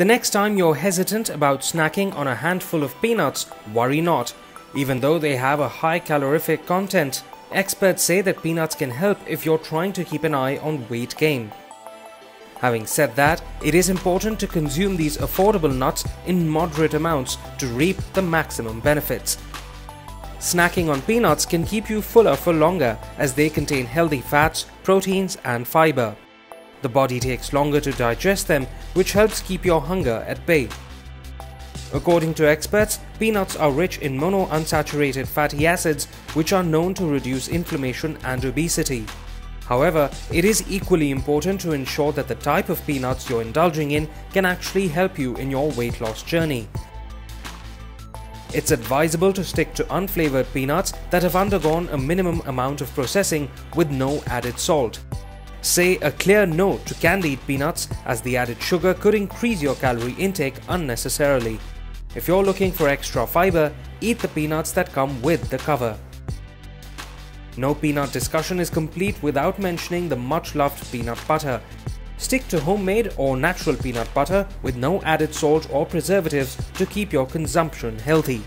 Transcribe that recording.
The next time you're hesitant about snacking on a handful of peanuts, worry not. Even though they have a high calorific content, experts say that peanuts can help if you're trying to keep an eye on weight gain. Having said that, it is important to consume these affordable nuts in moderate amounts to reap the maximum benefits. Snacking on peanuts can keep you fuller for longer as they contain healthy fats, proteins, and fiber. The body takes longer to digest them, which helps keep your hunger at bay. According to experts, peanuts are rich in monounsaturated fatty acids, which are known to reduce inflammation and obesity. However, it is equally important to ensure that the type of peanuts you're indulging in can actually help you in your weight loss journey. It's advisable to stick to unflavored peanuts that have undergone a minimum amount of processing with no added salt. Say a clear no to candied peanuts as the added sugar could increase your calorie intake unnecessarily. If you're looking for extra fiber, eat the peanuts that come with the cover. No peanut discussion is complete without mentioning the much loved peanut butter. Stick to homemade or natural peanut butter with no added salt or preservatives to keep your consumption healthy.